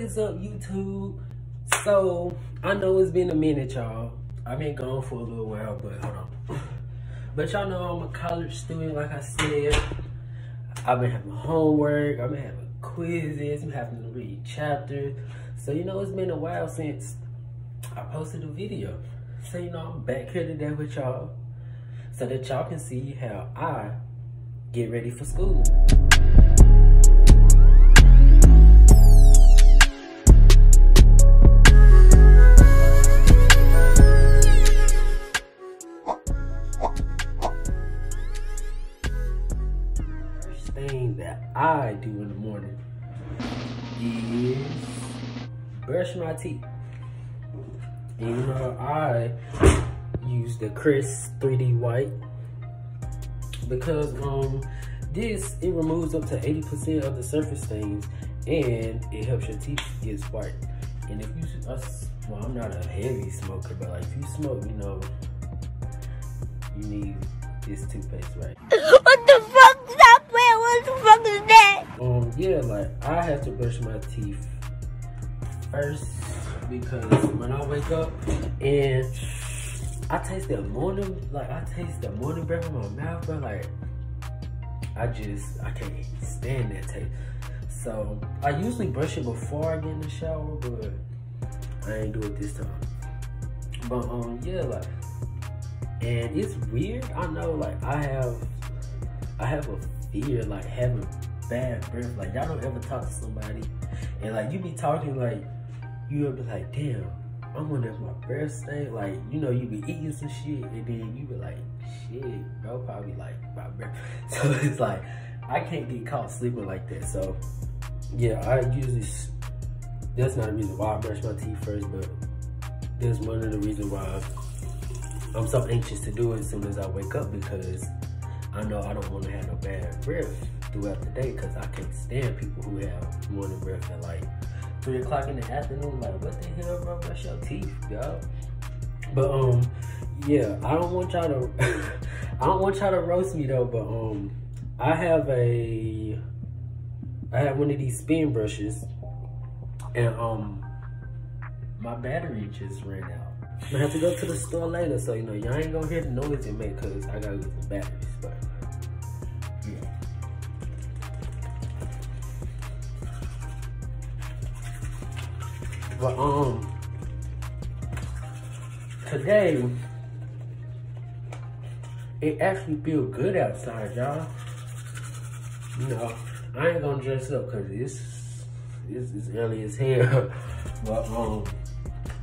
What's up, YouTube? So, I know it's been a minute, y'all. I've been gone for a little while, but hold on. But y'all know I'm a college student, like I said. I've been having homework, I've been having quizzes, I'm having to read chapters. So, you know, it's been a while since I posted a video. So, you know, I'm back here today with y'all so that y'all can see how I get ready for school. Thing that I do in the morning is brush my teeth. And you know, I use the Crest 3D White because um this it removes up to 80% of the surface stains and it helps your teeth get white. And if you, uh, well, I'm not a heavy smoker, but like if you smoke, you know, you need this toothpaste, right? What the fuck? Stop playing. What the fuck is that? Um, yeah, like I have to brush my teeth first because when I wake up and I taste the morning, like I taste the morning breath in my mouth, bro. Like I just I can't stand that taste. So I usually brush it before I get in the shower, but I ain't do it this time. But um, yeah, like, and it's weird. I know, like I have, I have a fear like having bad breath. Like y'all don't ever talk to somebody, and like you be talking like you'll be like, damn, I wonder if my breath stink. Like, you know, you be eating some shit and then you be like, shit, bro, probably like my breath. So it's like, I can't get caught sleeping like that. So yeah, I usually, that's not a reason why I brush my teeth first, but that's one of the reasons why I'm so anxious to do it as soon as I wake up because I know I don't want to have no bad breath throughout the day because I can't stand people who have morning breath at like three o'clock in the afternoon. Like, what the hell, bro? Brush your teeth, yo. But um, yeah, I don't want y'all to, I don't want y'all to roast me though. But um, I have a, I have one of these spin brushes, and um, my battery just ran out. I'm gonna have to go to the store later, so you know y'all ain't gonna hear the noise it make because I gotta get some batteries. But But um, today it actually feel good outside, y'all. You know, I ain't gonna dress up because it's, it's it's early as hell. but um,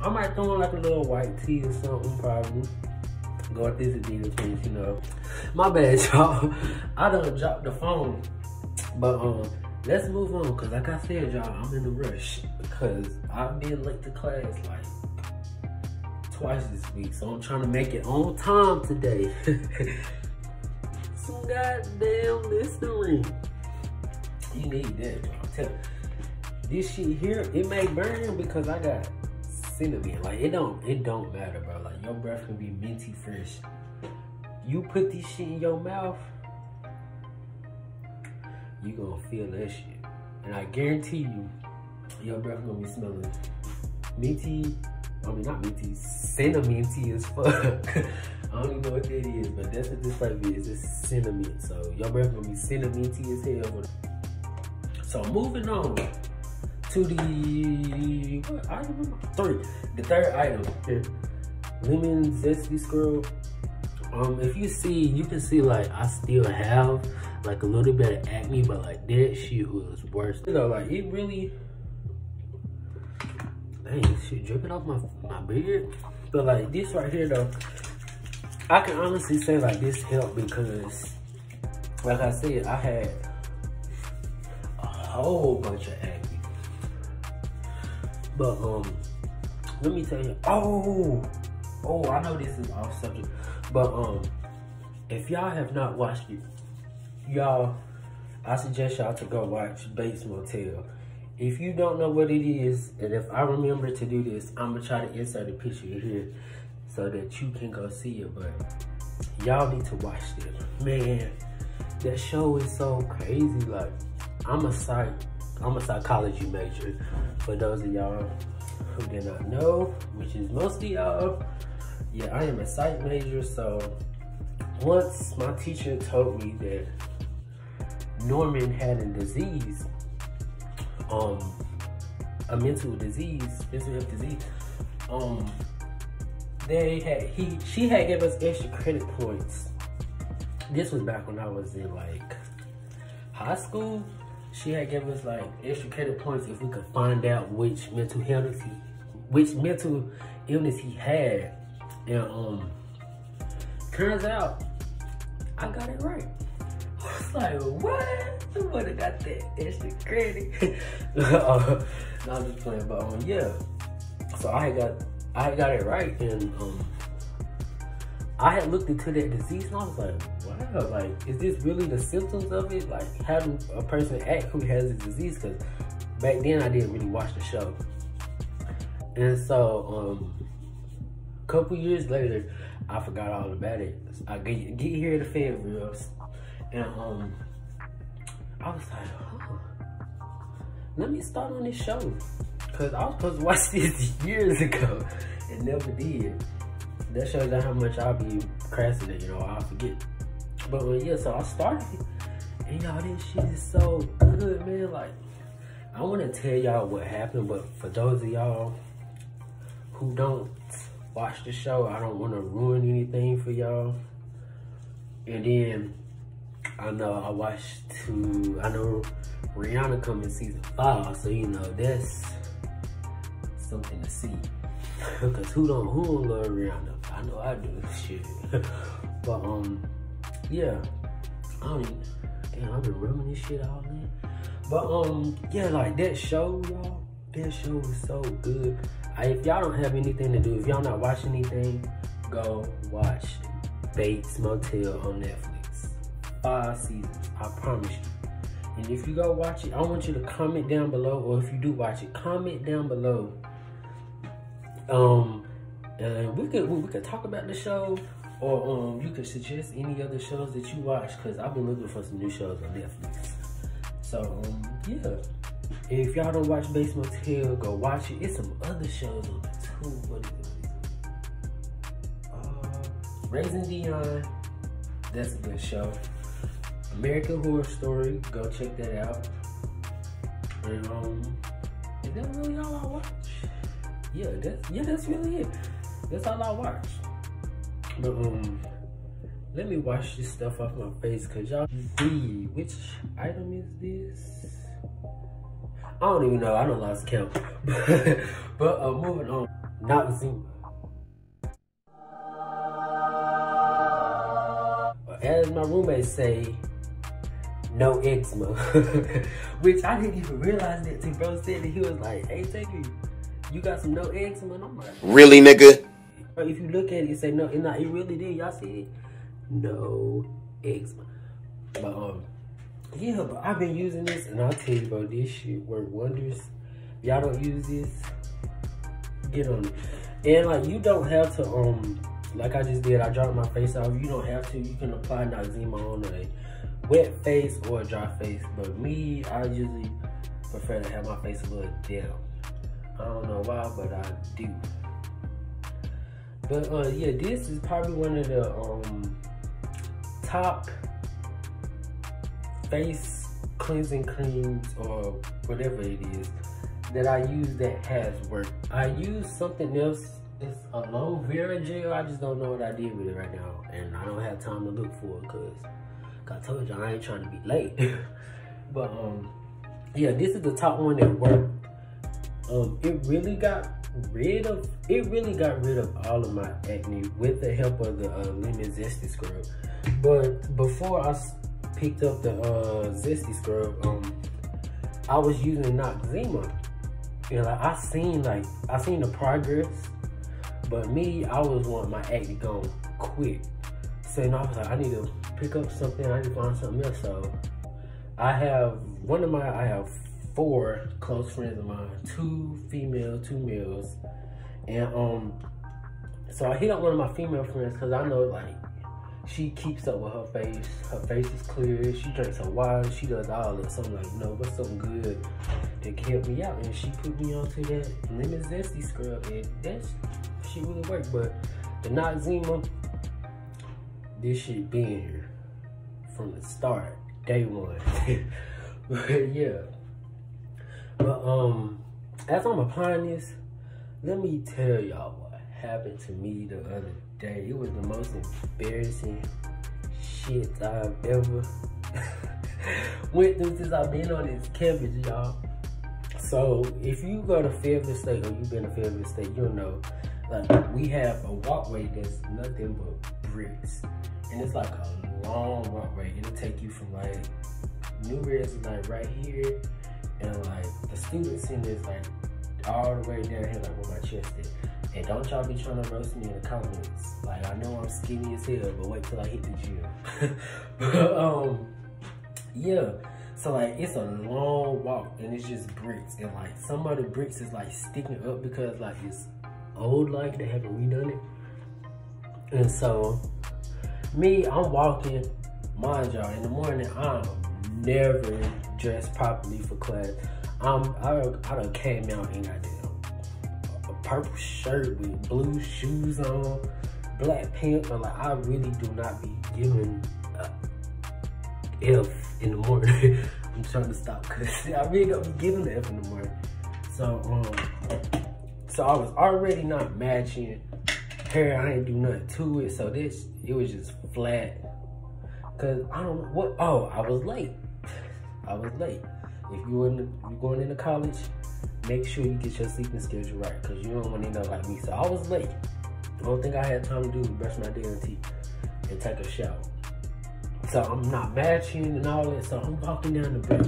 I might throw on like a little white tee or something probably. Go at this Adidas pants, you know. My bad, y'all. I done dropped the phone. But um, let's move on because like I said, y'all, I'm in a rush because I've been late to class like twice this week. So I'm trying to make it on time today. Some goddamn Listerine. You need that, y'all. Tell you. This shit here, it may burn because I got cinnamon. Like it don't, it don't matter, bro. Like your breath can be minty fresh. You put this shit in your mouth, you gonna feel that shit. And I guarantee you, your breath gonna be smelling minty. I mean, not minty, cinnamon as fuck. I don't even know what that is, but that's what this flavor is. It's cinnamon. So your breath gonna be cinnamon as hell. So moving on to the what item number three, the third item here, lemon zesty scrub. Um, if you see, you can see like I still have like a little bit of acne, but like that shit was worse. You know, like it really, dang, shit dripping off my my beard. But like this right here though, I can honestly say like this helped because, like I said, I had a whole bunch of acne. But um, let me tell you. Oh, oh, I know this is off subject, but um, if y'all have not watched it, y'all, I suggest y'all to go watch Bates Motel. If you don't know what it is, and if I remember to do this, I'm gonna try to insert a picture here so that you can go see it. But y'all need to watch this. Man, that show is so crazy. Like, I'm a psych, I'm a psychology major. for those of y'all who did not know, which is most of y'all, yeah, I am a psych major, so once my teacher told me that Norman had a disease, um, a mental disease, mental health disease, um, they had he she had gave us extra credit points. This was back when I was in like high school. She had gave us like extra credit points if we could find out which mental illness he, which mental illness he had, and um, turns out I got it right. Was like, what? You would have got that extra credit. uh, no, I'm just playing, but um, yeah. So I got, I got it right, and um, I had looked into that disease, and I was like, wow, like, is this really the symptoms of it? Like, do a person act who has this disease? Because back then I didn't really watch the show, and so um, a couple years later, I forgot all about it. I get, get here to Fayetteville, and um, I was like, huh, let me start on this show. Cause I was supposed to watch this years ago and never did. That shows you how much I'll be procrastinating, you know, I'll forget. But uh, yeah, so I started and y'all, this shit is so good, man. Like, I wanna tell y'all what happened, but for those of y'all who don't watch the show, I don't wanna ruin anything for y'all. And then I know I watched two, I know Rihanna come in season five, so you know that's something to see. Cause who don't who don't love Rihanna? I know I do this shit. but um yeah. I even damn I've been rubbing this shit all in. But um yeah like that show y'all, that show was so good. I, if y'all don't have anything to do, if y'all not watching anything, go watch Bates Motel on Netflix. Five seasons, I promise you. And if you go watch it, I want you to comment down below, or if you do watch it, comment down below. Um, and we could we could talk about the show, or um, you could suggest any other shows that you watch, cause I've been looking for some new shows on Netflix. So um, yeah. If y'all don't watch Bates Motel, go watch it. It's some other shows on it too. What is it? Uh, Raising Dion. That's a good show. American Horror Story. Go check that out. And um, is that really all I watch? Yeah, that's yeah, that's really it. That's all I watch. But um, let me wash this stuff off my face, cause y'all see which item is this? I don't even know. I don't lost count. but uh, moving on. Not Noxzema. As my roommates say, no eczema. Which I didn't even realize that till bro said that he was like, hey, take you, you got some no eczema? And I'm like, Really, nigga? if you look at it, you say no, and not, it really did. Y'all see it? No eczema. But um, yeah, but I've been using this, and I'll tell you, bro, this shit work wonders. Y'all don't use this, get on it. And like, you don't have to um, like I just did. I dropped my face off. You don't have to. You can apply Noxzema on a wet face or a dry face. But me, I usually prefer to have my face a little damp. I don't know why, but I do. But uh, yeah, this is probably one of the um top face cleansing creams or whatever it is that I use that has worked. I use something else. It's aloe vera gel. I just don't know what I did with it right now, and I don't have time to look for it because I told y'all I ain't trying to be late. but um, yeah, this is the top one that worked. Um, it really got rid of it really got rid of all of my acne with the help of the uh, lemon zesty scrub. But before I picked up the uh, zesty scrub, um, I was using Noxzema, and like I seen like I seen the progress. But me, I was wanting my acne gone quick. So you know, I was like, I need to pick up something. I need to find something else. So I have one of my I have four close friends of mine, two female, two males. And um, so I hit up one of my female friends because I know like she keeps up with her face. Her face is clear. She drinks her wine. She does all that. So I'm like, you know, what's something good that can help me out? And she put me onto that lemon zesty scrub, and that's she really worked. But the Noxzema, this shit been here from the start, day one. but yeah. But um, as I'm applying this, let me tell y'all what happened to me the other day. It was the most embarrassing shit I've ever went through since I've been on this campus, y'all. So if you go to Fayetteville State or you've been to Fayetteville State, you'll know like we have a walkway that's nothing but bricks. And it's like a long walkway. It'll take you from like Newberry's is like right here and like the student center is like all the way down here like where my chest is. And don't y'all be trying to roast me in the comments. Like I know I'm skinny as hell, but wait till I hit the gym. but um yeah. So like it's a long walk and it's just bricks and like some of the bricks is like sticking up because like it's old like they haven't redone it. And so me, I'm walking, mind y'all, in the morning I'm never dressed properly for class. I'm, I, I done came out in goddamn a purple shirt with blue shoes on, black pants, but like I really do not be giving a F in the morning. I'm trying to stop because I really don't be giving the F in the morning. So um, so I was already not matching hair. I didn't do nothing to it. So this, it was just flat. Cause I don't know what. Oh, I was late. I was late. If you in you going into college, make sure you get your sleeping schedule right, cause you don't want to end up like me. So I was late. The only thing I had time to do was brush my damn teeth and take a shower. So I'm not matching and all that. So I'm walking down the block,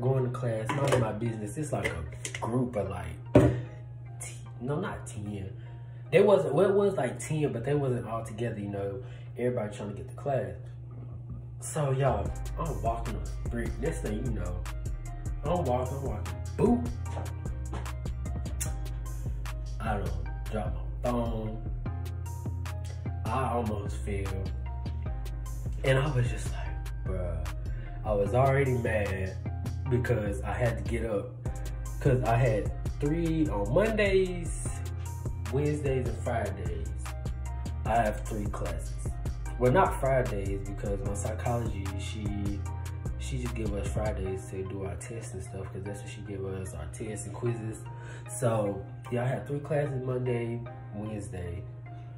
going to class, minding my business. It's like a group of like, no, not 10. There wasn't, well, it was like 10, but they wasn't all together, you know, everybody trying to get the class. So y'all, I'm walking the brick. Next thing you know, I'm walking, I'm walking, boop. I don't drop my phone. I almost fell. And I was just like, bruh, I was already mad because I had to get up. Cause I had three on Mondays, Wednesdays, and Fridays. I have three classes. Well, not Fridays because my psychology, she she just give us Fridays to do our tests and stuff because that's what she give us, our tests and quizzes. So yeah, I have three classes Monday, Wednesday,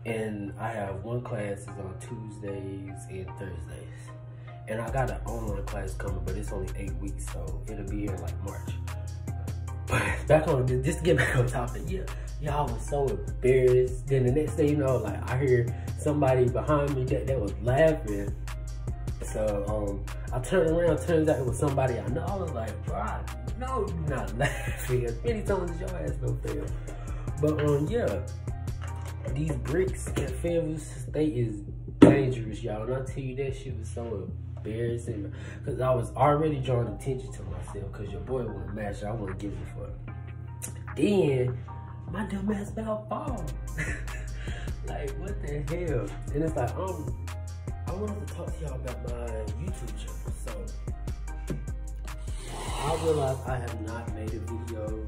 and I have one class is on Tuesdays and Thursdays. And I got an online class coming, but it's only eight weeks, so it'll be here like March. But back on just to get back on topic, yeah, y'all was so embarrassed. Then the next thing you know, like I hear somebody behind me that, that was laughing. So um, I turned around, turns out it was somebody I know. I was like, bro, I know you're not laughing. As many times as your ass no fail. But um, yeah, these bricks in Fayetteville State is dangerous, y'all. And I tell you that shit was so embarrassing because I was already drawing attention to myself because your boy wouldn't match. I wouldn't give a fuck. Then my dumb ass about fall. like what the hell? And it's like um, I wanted to talk to y'all about my YouTube channel. So I realized I have not made a video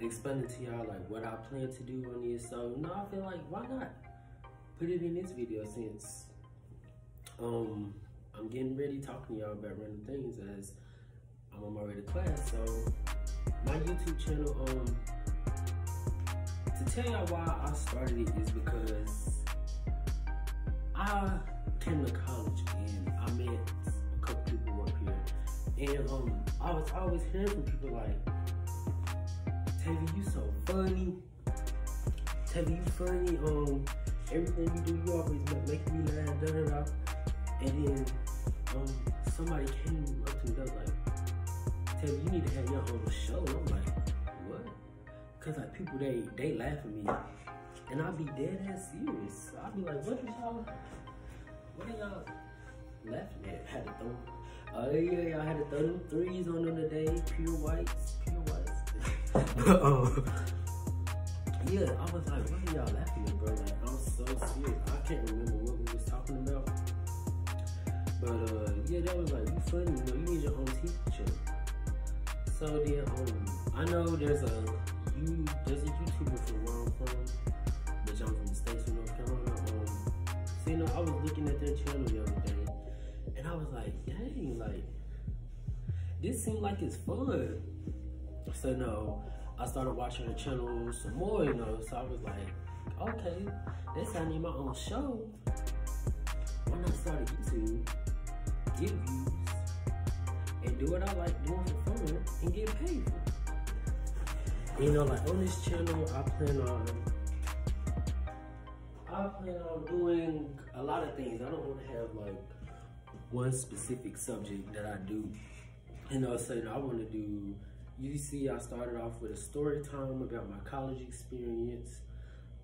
explaining to y'all like what I plan to do on this. So no, I feel like why not put it in this video since um I'm getting ready talking to y'all about random things as I'm on my way to class. So my YouTube channel, um, tell y'all why I started it is because I came to college and I met a couple people up here. And um, I was always hearing from people like, Tavi, you so funny. Tavi, you funny. Um, everything you do, you always make me laugh. Da, da, da. And then um, somebody came up to me, they was like, Tavi, you need to have your own show. And I'm like? Cause like people, they they laugh at me, and I'll be dead ass serious. I'll be like, what is y'all? What are y'all laughing at? Had to throw. Oh yeah, y'all had to throw them threes on them today. Pure whites, pure whites. but um, yeah, I was like, what are y'all laughing at, bro? Like, I'm so serious. I can't remember what we was talking about. But uh, yeah, that was like, you funny, you know, you need your own teacher. So then, um, I know there's a you there's a YouTuber from where I'm from, which I'm from the States of North Carolina. Um, you know, I was looking at their channel the other day, and I was like, dang, like this seemed like it's fun. So no, I started watching her channel some more, you know. So I was like, okay, this I need my own show. Why not start a YouTube, get views, and do what I like doing for fun and get paid for it. You know, like on this channel, I plan on I plan on doing a lot of things. I don't want to have like one specific subject that I do. You know, so I want to do you see I started off with a story time about my college experience.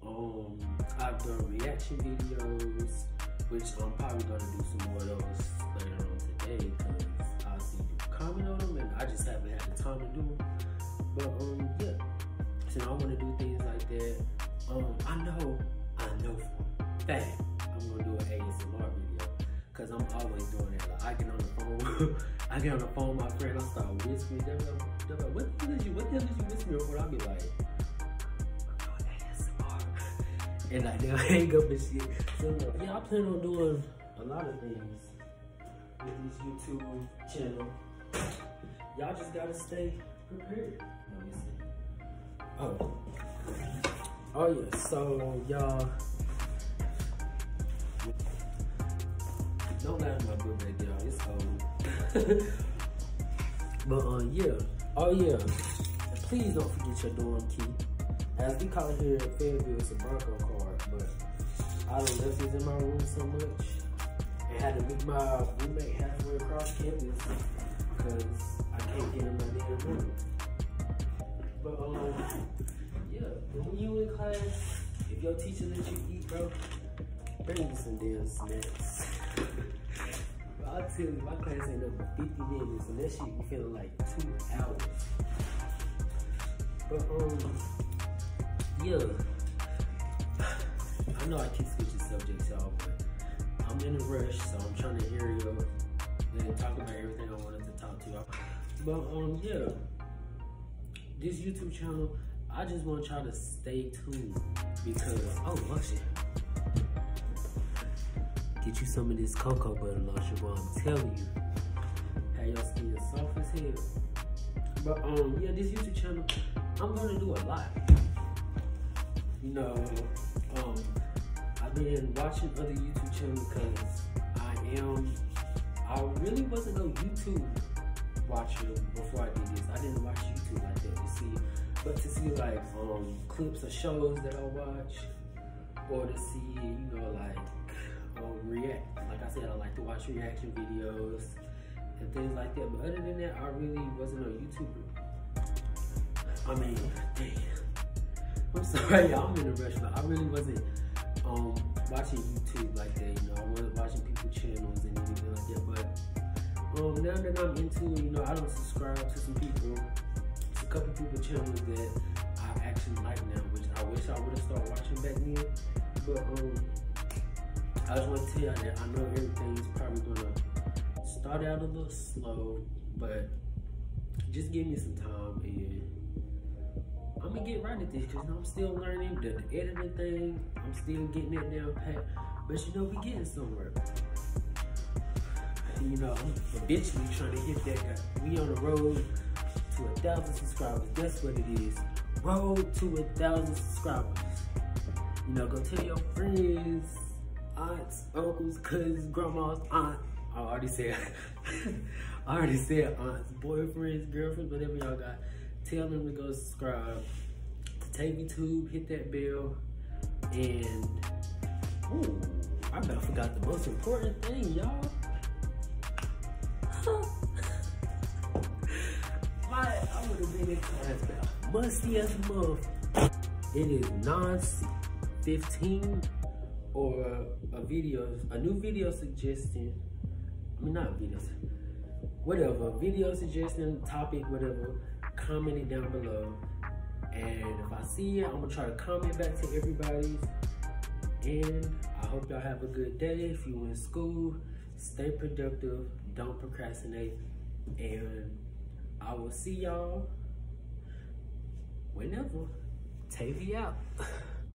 Um, I've done reaction videos, which I'm probably gonna do some more of those later on today because I see people comment on them and I just haven't had the time to do them. But um, yeah, so I want to do things like that. Um, I know, I know for a fact I'm gonna do an ASMR video because I'm always doing that. Like I get on the phone, I get on the phone my friend, I start whispering. They're like, they're like, what the hell did you, what the hell did you whisper for? I'll be like, ASMR. And like they'll hang up and shit. So yeah, I plan on doing a lot of things with this YouTube channel. Y'all just gotta stay Oh. Oh yeah, so y'all don't laugh at my book back y'all. It's old. but uh yeah. Oh yeah. Please don't forget your dorm key. As we call it here at Fairview, it's a Bronco card, but I done left this in my room so much and had to meet my roommate halfway across campus because I can't get But um, yeah, when you in class, if your teacher lets you eat, bro, bring me some damn snacks. but I'll tell you, my class ain't up for 50 minutes, and that shit be feeling like two hours. But um, yeah, I know I keep switching subjects, y'all, but I'm in a rush, so I'm trying to hear you and talk about everything I wanted to talk to y'all. But um, yeah, this YouTube channel, I just want y'all to stay tuned because oh, shit. Get you some of this cocoa butter lotion, boy. I'm telling you, have your skin soft as hell. But um, yeah, this YouTube channel, I'm gonna do a lot. You know, um, I've been watching other YouTube channels because I am, I really wasn't no YouTube watcher before I did this. I didn't watch YouTube like that, you see. But to see like um, clips of shows that I watch, or to see, you know, like um, react. Like I said, I like to watch reaction videos and things like that. But other than that, I really wasn't a YouTuber. I mean, damn. I'm sorry. I'm in a rush, but I really wasn't um, watching YouTube like that. You know, I wasn't watching people's channels and anything like that. But um, now that I'm into it, you know, I don't subscribe to some people. A couple people channels that I actually like now, which I wish I would have started watching back then. But um, I just want to tell you that I know everything's probably gonna start out a little slow, but just give me some time and I'm gonna get right at this because I'm still learning the, the editing thing. I'm still getting it down pat, but you know we getting somewhere. You know, eventually trying to hit that guy. We on the road to a thousand subscribers. That's what it is. Road to a thousand subscribers. You know, go tell your friends, aunts, uncles, cousins, grandmas, aunt. I already said, I already said aunts, boyfriends, girlfriends, whatever y'all got. Tell them to go subscribe to TaviTube, hit that bell, and ooh, I about forgot the most important thing, y'all. Musty as muff. It is non 15 or a video, a new video suggestion. I mean, not videos, whatever, video suggestion, topic, whatever. Comment it down below. And if I see it, I'm gonna try to comment back to everybody. And I hope y'all have a good day. If you in school, stay productive don't procrastinate. And I will see y'all whenever. Tavi out.